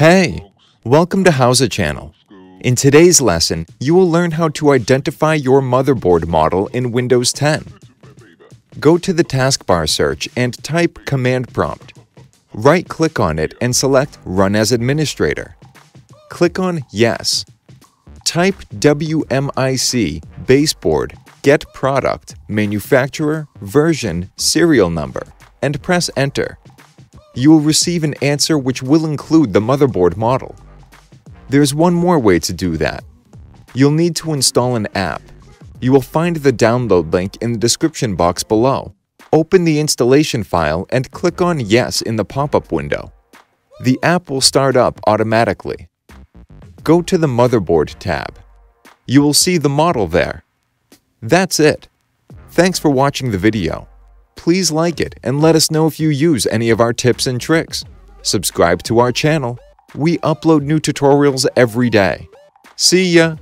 Hey, welcome to Howza Channel. In today's lesson, you will learn how to identify your motherboard model in Windows 10. Go to the taskbar search and type Command Prompt. Right-click on it and select Run as Administrator. Click on Yes. Type WMIC baseboard get product, manufacturer, version, serial number, and press Enter. You will receive an answer which will include the motherboard model. There's one more way to do that. You'll need to install an app. You will find the download link in the description box below. Open the installation file and click on Yes in the pop-up window. The app will start up automatically. Go to the Motherboard tab. You will see the model there. That's it. Thanks for watching the video. Please like it and let us know if you use any of our tips and tricks. Subscribe to our channel. We upload new tutorials every day. See ya!